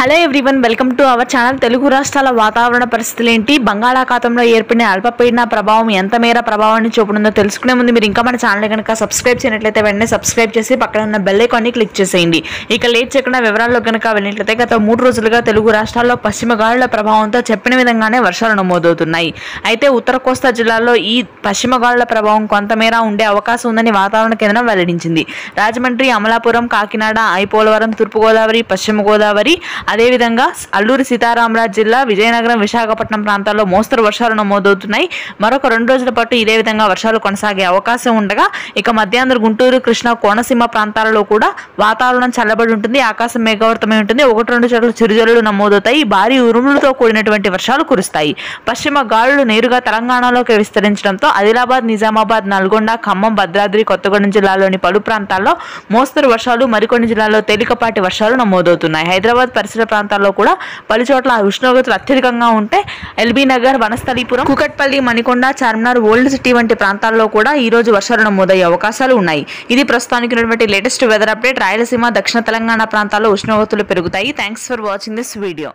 Hello everyone welcome to our channel. Telugu రాష్ట్రాల వాతావరణ పరిస్థితులు ఏంటి? బంగాళాఖాతంలో ఏర్పడిన అల్పపీడన ప్రభావం ఎంత మేర ప్రభావాన్ని చూపనుందో తెలుసుకునే ముందు మీరు ఇంకా మన ఛానల్ కనుక సబ్స్క్రైబ్ చేయనట్లయితే వెంటనే సబ్స్క్రైబ్ చేసి పక్కన ఉన్న బెల్ ఐకాన్ని క్లిక్ చేసేయండి. ఇక లేట్ చేయకుండా వివరాల్లో కనుక వెళ్ళినట్లయితే గత మూడు రోజులుగా తెలుగు రాష్ట్రాల్లో పశ్చిమ గాలుల ప్రభావంతో చెప్పిన విధంగానే వర్షాలు నమోదవుతున్నాయి. అయితే ఉత్తర కోస్తా జిల్లాలో ఈ పశ్చిమ గాలుల ప్రభావం కొంతమేర ఉండే అవకాశం ఉందని వాతావరణ కేంద్రం వెల్లడించింది. రాజమండ్రి అమలాపురం కాకినాడ ఐపోలవరం తూర్పుగోదావరి పశ్చిమ గోదావరి అదేవిధంగా అల్లూరి సీతారామరాజు జిల్లా విజయనగరం విశాఖపట్నం ప్రాంతాల్లో మోస్తరు వర్షాలు నమోదవుతున్నాయి. మరొక రెండు రోజుల పాటు ఇదే విధంగా వర్షాలు కొనసాగే అవకాశం ఉండగా ఇక మధ్యాంధ్ర గుంటూరు కృష్ణా కోనసీమ ప్రాంతాలలో కూడా వాతావరణం చల్లబడి ఉంటుంది. ఆకాశం మేఘావృతమై ఉంటుంది. ఒకటి రెండు చోట్ల చిరుజల్లులు నమోదవుతాయి. భారీ ఉరుములతో కూడినటువంటి వర్షాలు కురుస్తాయి. పశ్చిమ గాలులు నేరుగా తెలంగాణలోకి విస్తరించడంతో ఆదిలాబాద్ నిజామాబాద్ నల్గొండ ఖమ్మం భద్రాద్రి కొత్తగూడెం జిల్లాలోని పలు ప్రాంతాల్లో మోస్తరు వర్షాలు మరికొన్ని జిల్లాల్లో తేలికపాటి వర్షాలు నమోదవుతున్నాయి. హైదరాబాద్ పరిసర ప్రాంతాల్లో కూడా పలు చోట్ల ఉష్ణోగ్రతలు అత్యధికంగా ఉంటే LB Nagar Vanasthalipuram Kukatpally Manikonda Charminar old city వంటి ప్రాంతాల్లో కూడా ఈ రోజు వర్షాలు నమోదయ్యే అవకాశాలు ఉన్నాయి. ఇది ప్రస్తుతానికి ఉన్నటువంటి లేటెస్ట్ వెదర్ అప్డేట్ రాయలసీమ దక్షిణ తెలంగాణ ప్రాంతాల్లో ఉష్ణోగ్రతలు పెరుగుతాయి. Thanks for watching this video